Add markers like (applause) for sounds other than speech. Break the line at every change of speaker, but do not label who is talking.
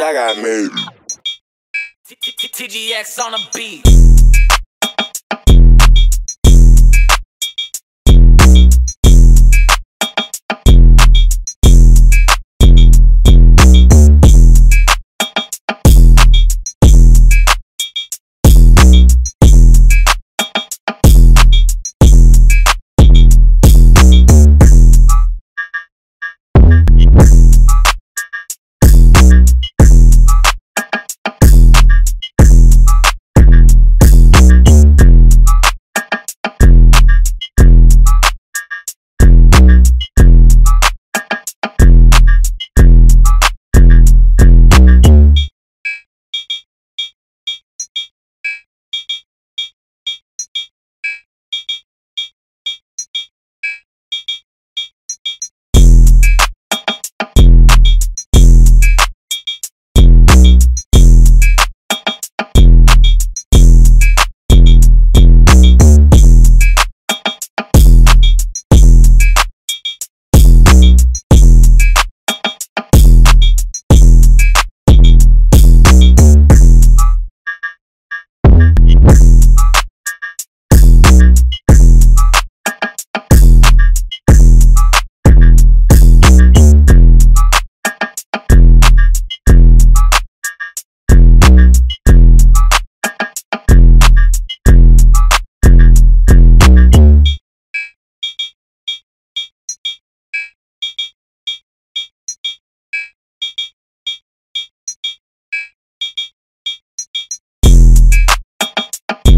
I got.
TGX on a beat. you (laughs)